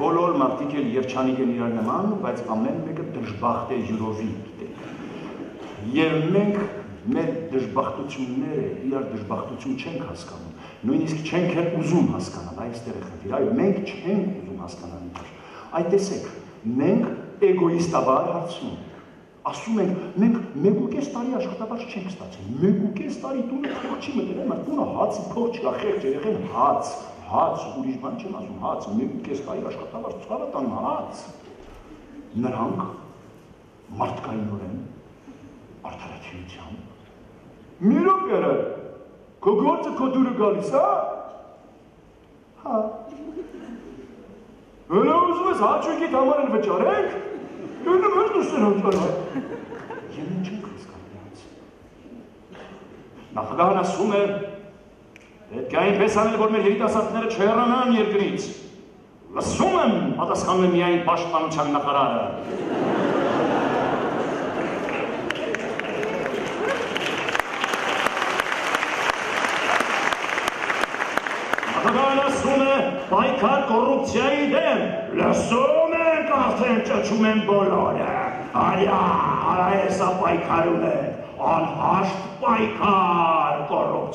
բոլոր մարդիկ էլ երջանիկ են իրար նման, բայց ամեն մեկը դժբախտ է յուրովի գիտեք։ Եվ մենք մեր դժբախտությունները իրար դժբախտություն չենք հասկանում։ Նույնիսկ չենք էլ ուզում հասկանալ, այստեղ է խնդիրը։ Այո, մենք չենք ուզում հասկանալ իրար։ Այդ տեսեք, մենք էգոիստաբար հարցնում ենք ասում ենք մենք 1.5 տարի աշխատավարձ չենք ստացել 1.5 տարի տունը փող չի մտնել մեր տունը հացի փող չկա խեղճ երեխեն հաց հաց ուրիշ բան չեմ ասում հաց 1.5 տարի աշխատավարձ ցավը տան հաց նրանք մարդկայինորեն արդարացիությամբ մի րոպե քո գործը քո դուրը գալիս հա հա Հələ ուզում ես հաճույքիդ համար էլ վճարենք Գնում ես դուսեր հոճարը։ Եմ ինչ ենք հասկանում Նախագահն ասում է, պետք է այնպես անել, որ մեր երիտասարդները չհեռանան երկրից։ Լսում եմ, պատասխանում է միայն պաշտպանության նախարարը։ է, պայքար կոռուպցիայի դեմ։ Լսում ենք արդեն ճճում են բոլորը։ Արյա, արա հեսա պայքարում են, անհաշտ պայքար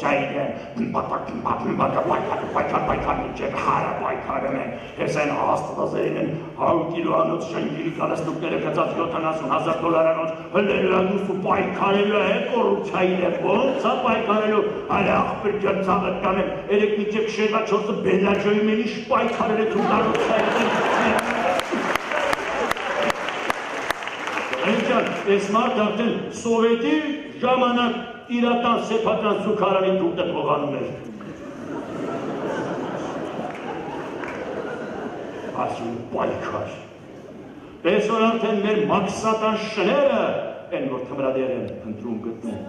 կոռուպցիայի դեմ։ Պայքար, պայքար, պայքար միջև հարը պայքարում են։ Հես են աստվածերին են 100 կիլո անոց շենգիրի կալստուկները կծած 70 հազար դոլարանոց հլելու են ուսու պայքարելու է կոռուպցիայի դեմ։ Ոնց է պայքարելու։ Արա աղբեր ջան ցավը կանեմ, երեք միջև շեդա 4-ը բելաջոյի մենի պայքարել է ցուցարոցային դեմ։ Այնքան, այս մարդ արդեն սովետի ժամանակ իրական սեփական սուքարանի դուտը փողանում էր։ Ասում պայքար։ Տեսոր արդեն մեր մաքսատան շները են, որ թմրադեր են ընտրում գտնում։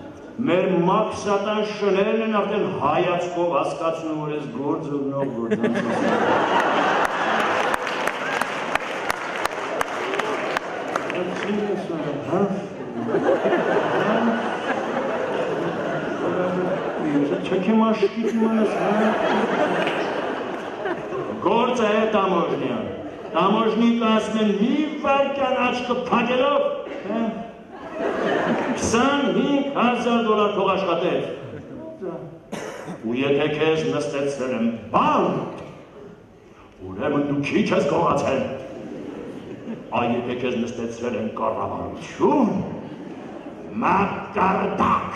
Մեր մաքսատան շներն են արդեն հայացքով հասկացնում, որ ես գործողնով գործանցում։ հա։ Չեքեմ աշկիտ մանս, հա։ Գործը է տամոժնյան։ Տամոժնիկ ասնեն մի վարկյան աչկը պագելով, հա։ 25 հազար դոլար թող աշխատեց։ Ու եթե քեզ նստեցրել եմ բան, ուրեմն դու քիչ ես գողացել այ եթե քեզ նստեցրել են կառավարություն, մակարդակ